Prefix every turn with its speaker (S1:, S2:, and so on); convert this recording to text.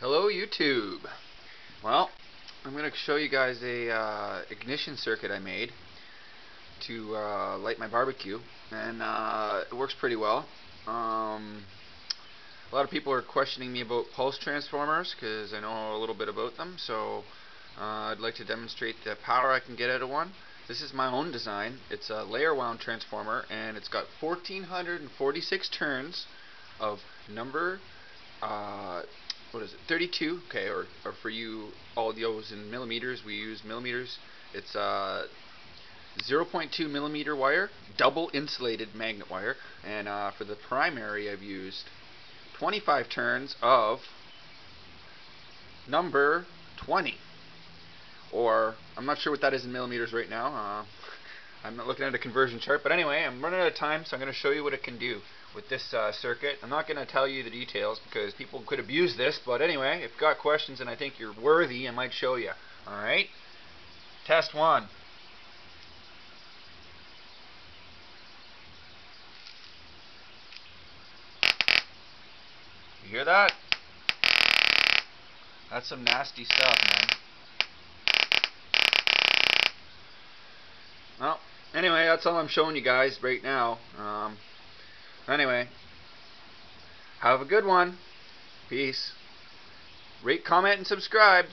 S1: Hello YouTube. Well, I'm going to show you guys a uh, ignition circuit I made to uh, light my barbecue and uh, it works pretty well. Um, a lot of people are questioning me about pulse transformers because I know a little bit about them so uh, I'd like to demonstrate the power I can get out of one. This is my own design. It's a layer wound transformer and it's got 1446 turns of number uh, what is it 32 okay or, or for you all those in millimeters we use millimeters. It's uh 0.2 millimeter wire double insulated magnet wire and uh, for the primary I've used 25 turns of number 20 or I'm not sure what that is in millimeters right now uh, I'm not looking at a conversion chart but anyway I'm running out of time so I'm going to show you what it can do with this uh, circuit. I'm not going to tell you the details because people could abuse this, but anyway, if you've got questions and I think you're worthy, I might show you. Alright? Test one. You hear that? That's some nasty stuff, man. Well, anyway, that's all I'm showing you guys right now. Um, Anyway, have a good one. Peace. Rate, comment, and subscribe.